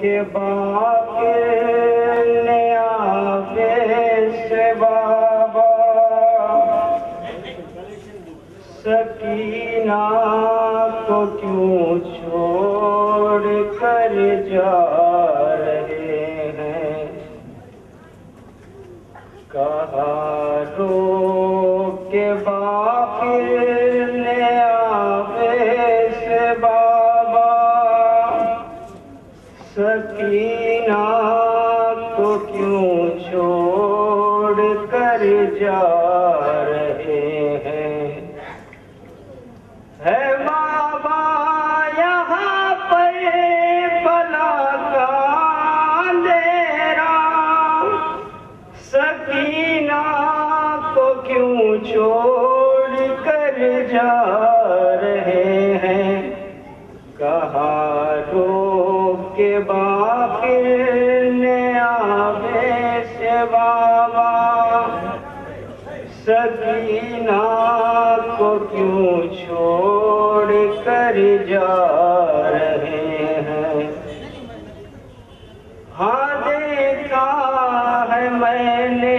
के बाके बाबा। सकीना को क्यों छोड़ कर जा रहे हैं? कहा रो के बाकी सकीना को क्यों छोड़ कर जा रहे हैं? है बाबा यहाँ पर भला का अंधेरा। सकीना को क्यों छोड़ कर जा बाबा सकीना को क्यों छोड़ कर जा रहे हैं? हाँ देखा है मैंने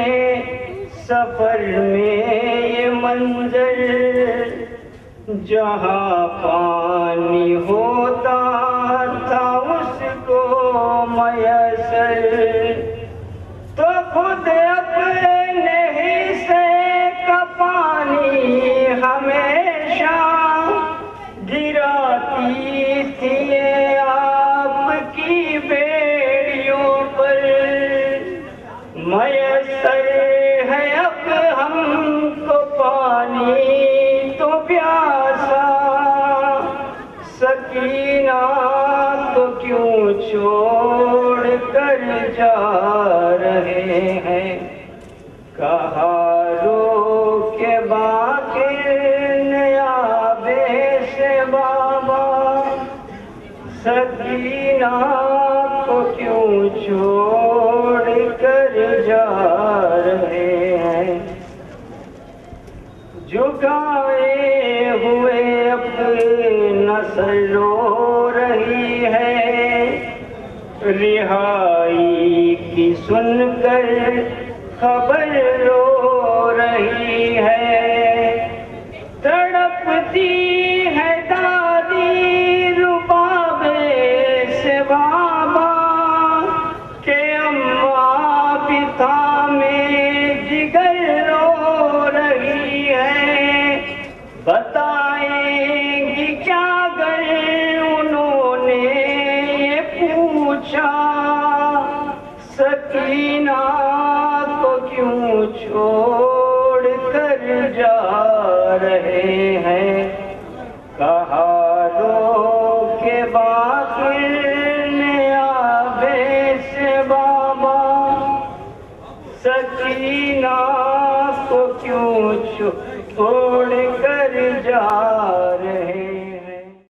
सफ़र में ये मंजर, जहाँ पानी होता था उसको मयसर मयसर है अब हमको पानी तो प्यासा। सकीना को क्यों छोड़ कर जा रहे हैं? कहा रो के बाकी नया से बाबा सकीना को क्यों छोड़ झुकाए हुए अपनी नस्ल रो रही है। रिहाई की सुनकर खबर बताएँगी क्या अगर उन्होंने ये पूछा? सकीना को क्यों छोड़ कर जा रहे हैं? कहा रो के बाकी ने सकीना को क्यों छोड़